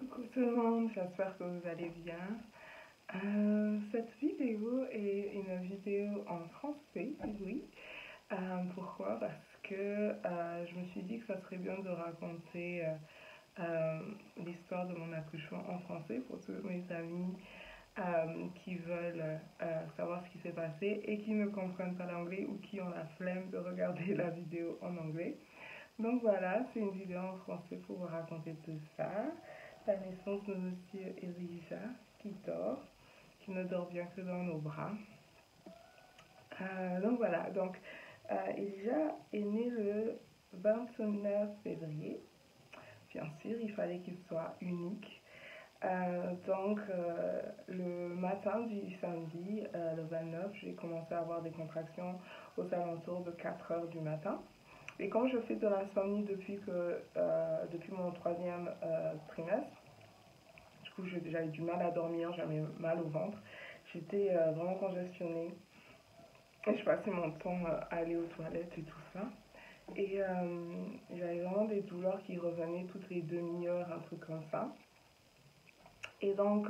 Coucou tout le monde, j'espère que vous allez bien. Euh, cette vidéo est une vidéo en français, oui. Euh, pourquoi? Parce que euh, je me suis dit que ça serait bien de raconter l'histoire de mon accouchement en français pour tous mes amis qui veulent savoir ce qui s'est passé et qui ne comprennent pas l'anglais ou qui ont la flemme de regarder la vidéo en anglais. Donc voilà, c'est une vidéo en français pour vous raconter tout ça. La naissance de Monsieur Elijah qui dort, qui ne dort bien que dans nos bras. Euh, donc voilà, donc euh, Elijah est né le 29 février. Bien sûr, il fallait qu'il soit unique. Euh, donc, le matin du samedi, le 29, j'ai commencé à avoir des contractions aux alentours de 4 heures du matin. Et quand je fais de l'insomnie depuis, euh, depuis mon troisième euh, trimestre, du coup j'avais du mal à dormir, j'avais mal au ventre, j'étais euh, vraiment congestionnée. Et je passais mon temps à aller aux toilettes et tout ça. Et j'avais vraiment des douleurs qui revenaient toutes les demi-heures, un truc comme ça. Et donc,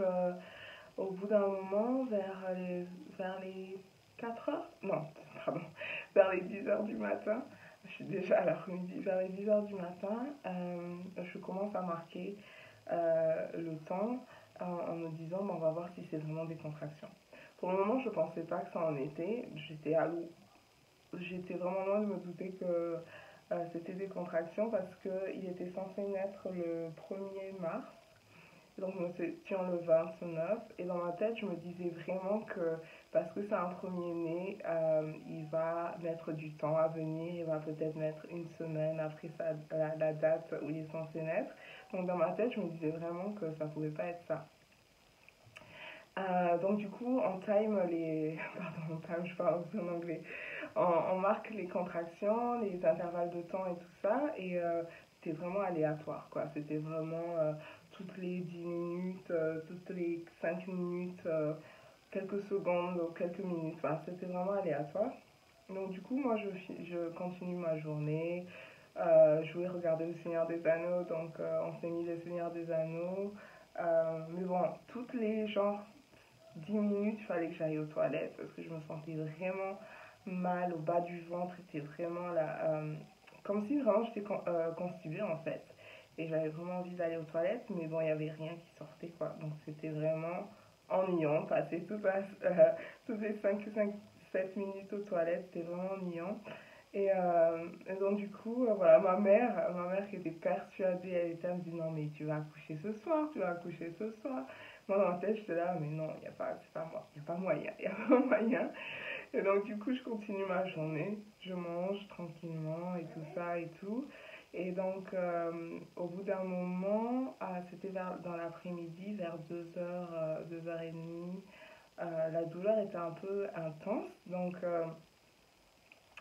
au bout d'un moment, vers les, vers les 4 heures, non, pardon, vers les 10 heures du matin, je suis déjà à la midi, vers les 10 heures du matin, euh, je commence à marquer euh, le temps en, me disant on va voir si c'est vraiment des contractions. Pour le moment, je ne pensais pas que ça en était. J'étais J'étais vraiment loin de me douter que euh, c'était des contractions parce qu'il était censé naître le 1er mars. Donc, je me tiens le 29. Et dans ma tête, je me disais vraiment que parce que c'est un premier-né, euh, il va mettre du temps à venir, il va peut-être mettre une semaine après la, date où il est censé naître. Donc dans ma tête, je me disais vraiment que ça ne pouvait pas être ça. Euh, donc du coup, on time les... Pardon, on time, je parle aussi en anglais. On, marque les contractions, les intervalles de temps et tout ça. Et euh, c'était vraiment aléatoire, quoi. C'était vraiment toutes les 10 minutes, toutes les 5 minutes quelques secondes quelques minutes. Enfin, c'était vraiment aléatoire. Donc du coup, moi, je, je continue ma journée. Euh, je voulais regarder Le Seigneur des Anneaux, donc euh, on s'est mis Le Seigneur des Anneaux. Euh, mais bon, toutes les genre 10 minutes, il fallait que j'aille aux toilettes parce que je me sentais vraiment mal au bas du ventre. C'était vraiment là, comme si vraiment j'étais constipée en fait. Et j'avais vraiment envie d'aller aux toilettes, mais bon, il n'y avait rien qui sortait quoi. Donc c'était vraiment ennuyant. Passer tout euh, toutes les 5, 5, 7 minutes aux toilettes, c'était vraiment ennuyant. Et, euh, donc du coup, euh, voilà, ma mère, ma mère qui était persuadée, elle était à me dire non mais tu vas accoucher ce soir, tu vas accoucher ce soir. Moi dans ma tête, j'étais là, mais non, il a pas, il n'y a pas moyen, il n'y a pas moyen. Et donc du coup, je continue ma journée, je mange tranquillement et tout ça et tout. Et donc, euh, au bout d'un moment, euh, c'était dans l'après-midi, vers 2h, 2h30, euh, la douleur était un peu intense. Donc,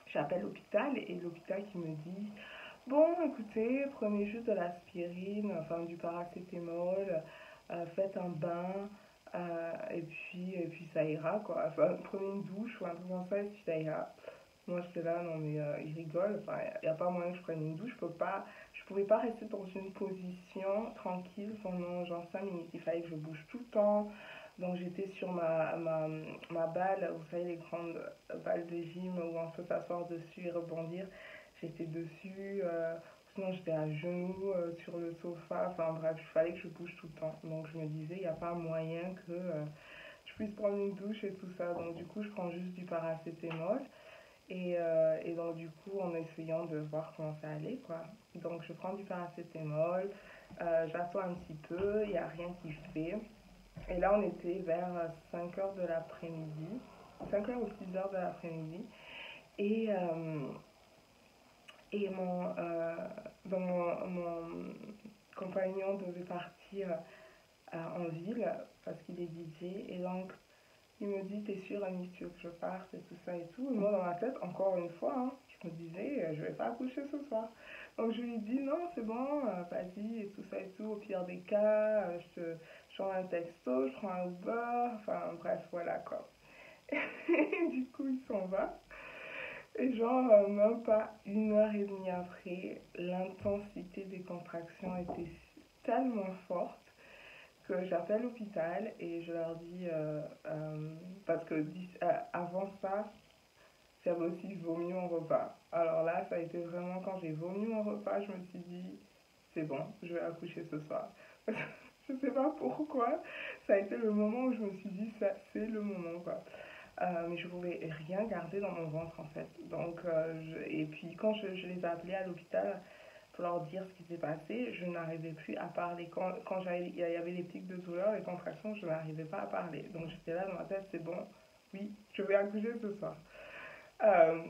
j'appelle l'hôpital et l'hôpital qui me dit Bon, écoutez, prenez juste de l'aspirine, enfin du paracétamol, faites un bain. et puis et puis ça ira quoi enfin, prenez une douche ou un truc comme ça et puis ça ira moi, j'étais là, non, mais euh, il rigole. Enfin, il n'y a pas moyen que je prenne une douche. Je peux pas, je pouvais pas rester dans une position tranquille pendant genre 5 minutes. Il fallait que je bouge tout le temps. Donc, j'étais sur ma, ma, ma balle, vous savez, les grandes balles de gym où on peut s'asseoir dessus et rebondir. J'étais dessus. Euh, sinon, j'étais à genoux euh, sur le sofa. Enfin, bref, il fallait que je bouge tout le temps. Donc, je me disais, il n'y a pas moyen que je puisse prendre une douche et tout ça. Donc, du coup, je prends juste du paracétamol. Et, euh, et, donc, du coup, en essayant de voir comment ça allait, quoi. Donc, je prends du paracétamol, euh, j'attends un petit peu, il n'y a rien qui fait. Et là, on était vers 5 heures de l'après-midi, 5 heures ou 6 heures de l'après-midi. Et, euh, et mon, mon, mon, compagnon devait partir en ville parce qu'il est DJ. Et donc, il me dit, t'es sûre, Annie, tu que je parte et tout ça et tout. moi, dans ma tête, encore une fois, hein, je me disais, euh, je vais pas accoucher ce soir. Donc, je lui dis, non, c'est bon, euh, vas-y et tout ça et tout. Au pire des cas, euh, je te je un texto, je prends un Uber. Enfin, bref, voilà quoi. Et du coup, il s'en va. Et genre, même pas une heure et demie après, l'intensité des contractions était tellement forte que j'appelle l'hôpital et je leur dis, euh, euh, parce que avant ça, j'avais aussi vomi mon repas. Alors là, ça a été vraiment quand j'ai vomi mon repas, je me suis dit, c'est bon, je vais accoucher ce soir. je sais pas pourquoi, ça a été le moment où je me suis dit, ça, c'est le moment, quoi. Euh, mais je pouvais rien garder dans mon ventre, en fait. Donc, et puis quand je, je les ai appelés à l'hôpital, leur dire ce qui s'est passé, je n'arrivais plus à parler. Quand, quand il y avait des pics de douleur, les contractions, je n'arrivais pas à parler. Donc j'étais là dans ma tête, c'est bon, oui, je vais accoucher ce soir. Euh,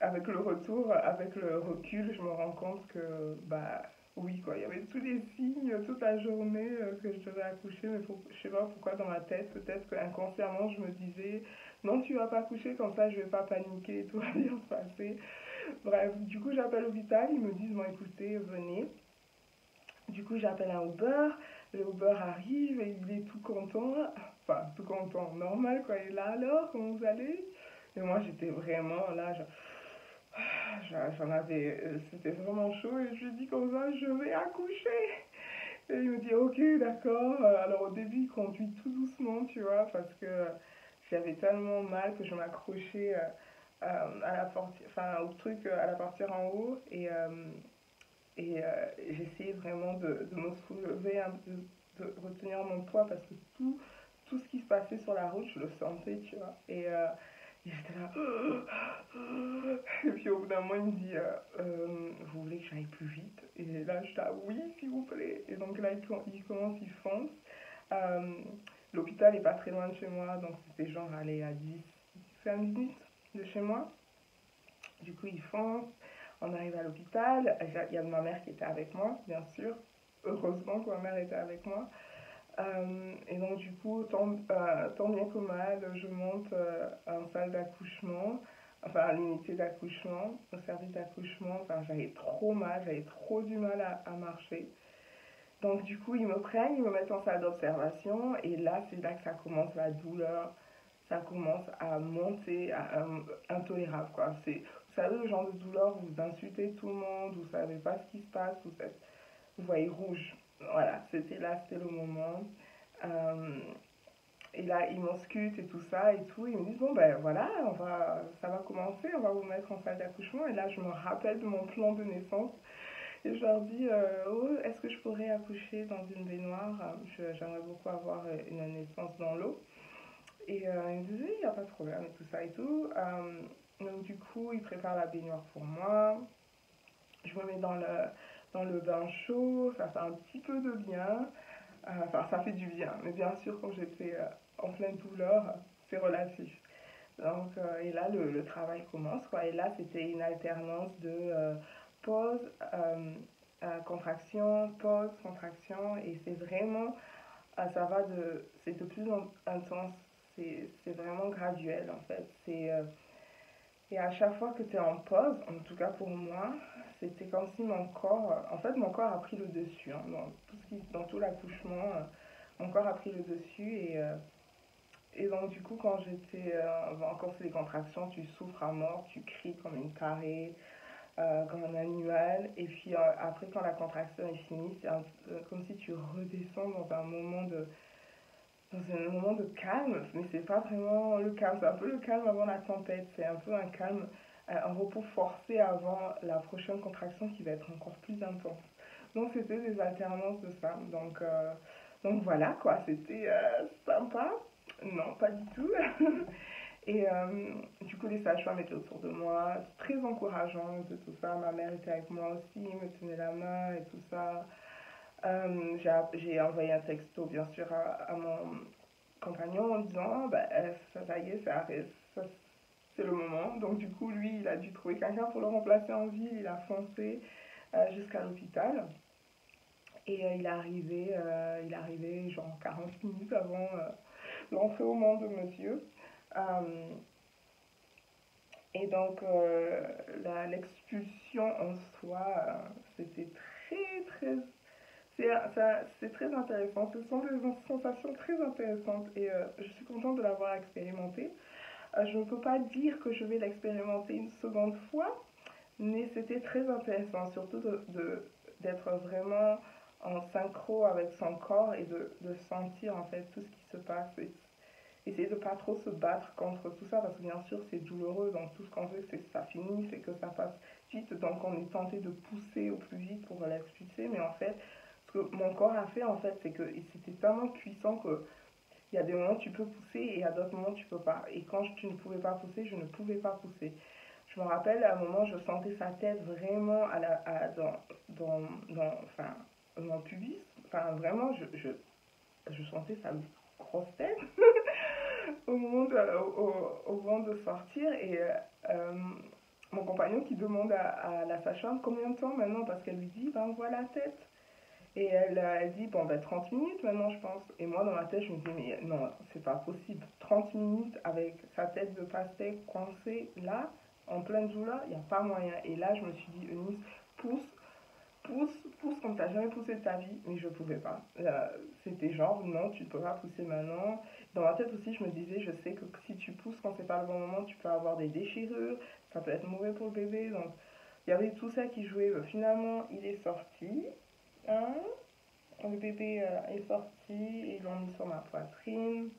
avec le retour, avec le recul, je me rends compte que, bah, oui, quoi, il y avait tous les signes toute la journée euh, que je devais accoucher, mais pour, je sais pas pourquoi dans ma tête, peut-être qu'inconsciemment, je me disais, non, tu vas pas accoucher, comme ça, je vais pas paniquer, tout va bien se passer. Bref, du coup, j'appelle l'hôpital, ils me disent, bon, écoutez, venez. Du coup, j'appelle un Uber, le Uber arrive et il est tout content, enfin, tout content, normal, quoi. Il est là, alors, comment vous allez? Et moi, j'étais vraiment là, j'en avais, euh, c'était vraiment chaud et je lui dis comme ça, je vais accoucher. Et il me dit, ok, d'accord. Alors au début, il conduit tout doucement, tu vois, parce que j'avais tellement mal que je m'accrochais euh, euh, à la enfin au truc euh, à la portière en haut et, euh, et j'essayais vraiment de, de, me soulever, de, de, retenir mon poids parce que tout, tout ce qui se passait sur la route, je le sentais, tu vois. Et, j'étais là. Et puis au bout d'un moment, il me dit Vous voulez que j'aille plus vite? Et là, je dis Oui, s'il vous plaît. Et donc là, il, commence, il fonce. L'hôpital est pas très loin de chez moi, donc c'était genre aller à 10, 15 minutes de chez moi. Du coup, ils foncent, on arrive à l'hôpital. Il y a ma mère qui était avec moi, bien sûr. Heureusement que ma mère était avec moi. Euh, et donc, du coup, tant, euh, tant, bien que mal, je monte euh, en salle d'accouchement, enfin à l'unité d'accouchement, au service d'accouchement. Enfin, j'avais trop mal, j'avais trop du mal à, marcher. Donc, du coup, ils me prennent, ils me mettent en salle d'observation. Et là, c'est là que ça commence la douleur ça commence à monter, à, intolérable, quoi. C'est, vous savez, le genre de douleur vous insultez tout le monde, vous savez pas ce qui se passe, vous, êtes, vous voyez rouge. Voilà, c'était là, c'était le moment. Euh, et là, ils m'auscultent et tout ça et tout. Ils me disent, bon, ben voilà, on va, ça va commencer, on va vous mettre en salle d'accouchement. Et là, je me rappelle de mon plan de naissance. Et je leur dis, euh, oh, est-ce que je pourrais accoucher dans une baignoire? J'aimerais beaucoup avoir une naissance dans l'eau. Et euh, il me disait, il n'y a pas de problème tout ça et tout. Euh, donc du coup, il prépare la baignoire pour moi. Je me mets dans le, dans le bain chaud, ça fait un petit peu de bien. Euh, enfin, ça fait du bien. Mais bien sûr, quand j'étais en pleine douleur, c'est relatif. Donc, et là, le, le, travail commence. Quoi. Et là, c'était une alternance de pause, contraction, pause, contraction. Et c'est vraiment, ça va de, c'est de plus en intense c'est vraiment graduel en fait. Euh, et à chaque fois que tu es en pause, en tout cas pour moi, c'était comme si mon corps, en fait mon corps a pris le dessus hein, dans tout l'accouchement, euh, mon corps a pris le dessus et euh, et donc du coup quand j'étais encore c'est les contractions, tu souffres à mort, tu cries comme une carrée. comme un animal, et puis après, quand la contraction est finie, c'est comme si tu redescends dans un moment de, dans un moment de calme, mais c'est pas vraiment le calme, c'est un peu le calme avant la tempête, c'est un peu un calme, euh, un repos forcé avant la prochaine contraction qui va être encore plus intense. Donc c'était des alternances de ça. Donc, euh, donc voilà quoi, c'était euh, sympa. Non, pas du tout. et du coup, les sages-femmes étaient autour de moi, très encourageantes tout ça. Ma mère était avec moi aussi, me tenait la main et tout ça. Euh, j'ai envoyé un texto, bien sûr, à, mon compagnon en disant bah, ça, y est, c'est le moment. Donc, du coup, lui, il a dû trouver quelqu'un pour le remplacer en ville. Il a foncé euh, jusqu'à l'hôpital. Et euh, il est arrivé, il est arrivé genre 40 minutes avant l'entrée au monde de monsieur. et donc, l'expulsion en soi, c'était très, très c'est très intéressant. Ce sont des sensations très intéressantes et euh, je suis contente de l'avoir expérimenté. Euh, je ne peux pas dire que je vais l'expérimenter une seconde fois, mais c'était très intéressant, surtout d'être de, d'être vraiment en synchro avec son corps et de, de, sentir en fait tout ce qui se passe. Et essayer de pas trop se battre contre tout ça parce que bien sûr c'est douloureux, donc tout ce qu'on veut c'est que ça finisse et que ça passe vite, donc on est tenté de pousser au plus vite pour l'expulser, mais en fait mon corps a fait en fait c'est que c'était tellement puissant que il y a des moments tu peux pousser et à d'autres moments tu peux pas. Et quand tu ne pouvais pas pousser, je ne pouvais pas pousser. Je me rappelle à un moment, je sentais sa tête vraiment à la, dans, dans, dans, enfin, mon pubis. Enfin, vraiment, je, je, je sentais sa grosse tête au, moment de, au, au, moment de sortir. Et euh, mon compagnon qui demande à, la sage-femme combien de temps maintenant, parce qu'elle lui dit, ben voilà la tête. Et elle, elle dit, bon, ben 30 minutes maintenant, je pense. Et moi, dans ma tête, je me dis, mais non, c'est pas possible. 30 minutes avec sa tête de pastèque coincée là, en pleine douleur, il n'y a pas moyen. Et là, je me suis dit, Eunice, pousse, pousse, pousse comme tu n'as jamais poussé de ta vie. Mais je ne pouvais pas. Euh, C'était genre, non, tu ne peux pas pousser maintenant. Dans ma tête aussi, je me disais, je sais que si tu pousses quand c'est pas le bon moment, tu peux avoir des déchirures. Ça peut être mauvais pour le bébé. Donc, il y avait tout ça qui jouait. Finalement, il est sorti. Hein? Le bébé euh, est sorti, ils l'ont sur ma poitrine.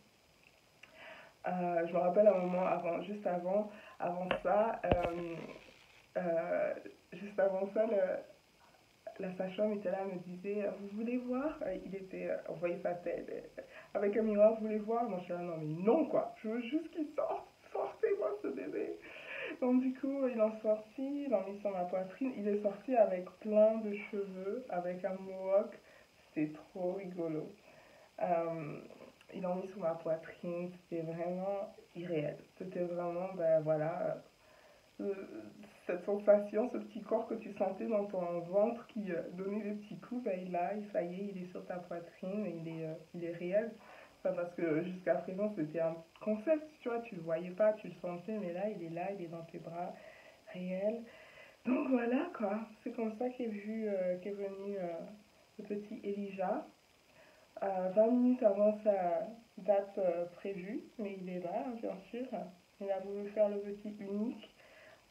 Euh, je me rappelle un moment avant, juste avant, avant ça, euh, juste avant ça, le, la sage-femme était là, me disait, vous voulez voir? Il était, on voyait sa tête avec un miroir, vous voulez voir? Moi je suis là, non mais non quoi, je veux juste qu'il sorte, sortez-moi ce bébé. Donc du coup, il en sorti, il l'a mis sur ma poitrine, il est sorti avec plein de cheveux, avec un mohawk, c'était trop rigolo. Euh, il l'a mis sous ma poitrine, c'était vraiment irréel. C'était vraiment, ben voilà, euh, cette sensation, ce petit corps que tu sentais dans ton ventre qui euh, donnait des petits coups, ben il a, ça y est, il est sur ta poitrine, il est, il est réel. Parce que jusqu'à présent, c'était un concept, tu vois, tu le voyais pas, tu le sentais, mais là, il est là, il est dans tes bras, réel. Donc voilà, quoi. C'est comme ça qu'est vu, qu'est venu le petit Elijah. 20 minutes avant sa date euh, prévue, mais il est là, hein, bien sûr. Il a voulu faire le petit unique,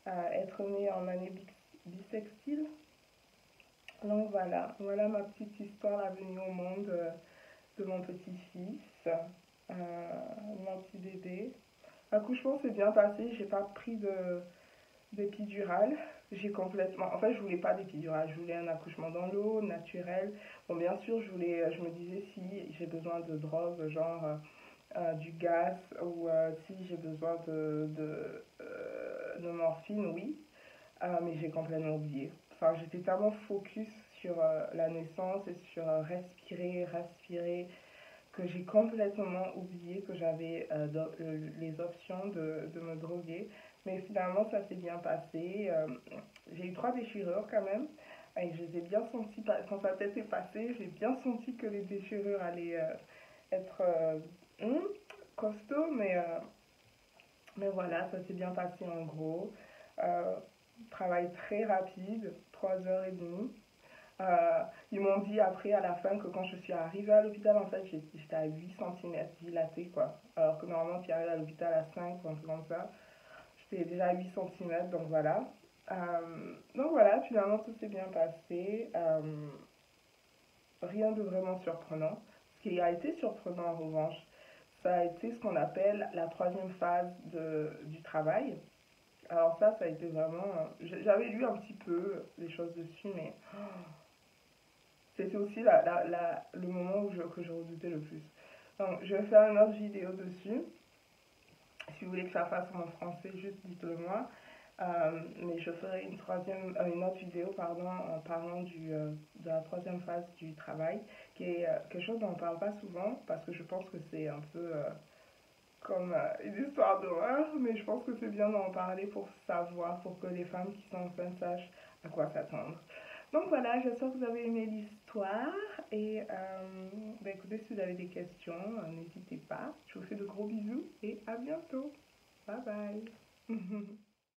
euh, être né en année bisextile. Donc voilà, voilà ma petite histoire, la venue au monde euh, de mon petit-fils, mon petit bébé. L'accouchement s'est bien passé, j'ai pas pris de j'ai complètement. En fait, je voulais pas d'épidural, je voulais un accouchement dans l'eau, naturel. Bon, bien sûr, je voulais, je me disais si j'ai besoin de drogue, genre euh, euh, du gaz, ou euh, si j'ai besoin de, de, de, morphine, oui. mais j'ai complètement oublié. Enfin, j'étais tellement focus sur la naissance et sur respirer, respirer, que j'ai complètement oublié que j'avais les options de, de me droguer. Mais finalement, ça s'est bien passé. Euh, j'ai eu trois déchirures quand même. Et je les ai bien senties, quand sa tête est passée, j'ai bien senti que les déchirures allaient euh, être euh, hmm, costauds, mais, mais voilà, ça s'est bien passé en gros. travail très rapide, 3 heures et demie. Ils m'ont dit après, à la fin, que quand je suis arrivée à l'hôpital, en fait, j'étais à 8 cm dilatée, quoi. Alors que normalement, tu arrives à l'hôpital à 5 ou un peu comme ça. J'étais déjà à 8 cm, donc voilà. Euh, donc voilà, finalement tout s'est bien passé. Euh, rien de vraiment surprenant. Ce qui a été surprenant en revanche, ça a été ce qu'on appelle la troisième phase de, du travail. Alors ça, ça a été vraiment... J'avais lu un petit peu les choses dessus, mais c'était aussi le moment où je, que je redoutais le plus. Donc je vais faire une autre vidéo dessus. Si vous voulez que ça fasse en français, juste dites-le moi. Euh, mais je ferai une, troisième, euh, une autre vidéo pardon, en parlant du, euh, de la troisième phase du travail, qui est quelque chose dont on ne parle pas souvent, parce que je pense que c'est un peu comme une histoire d'horreur, mais je pense que c'est bien d'en parler pour savoir, pour que les femmes qui sont enceintes sachent à quoi s'attendre. Donc voilà, j'espère que vous avez aimé l'histoire. Et euh, bah écoutez, si vous avez des questions, euh, n'hésitez pas. Je vous fais de gros bisous et à bientôt. Bye bye.